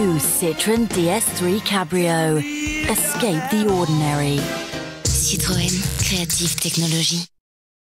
New Citroën DS3 Cabrio. Escape the ordinary. Citroën, créative technology.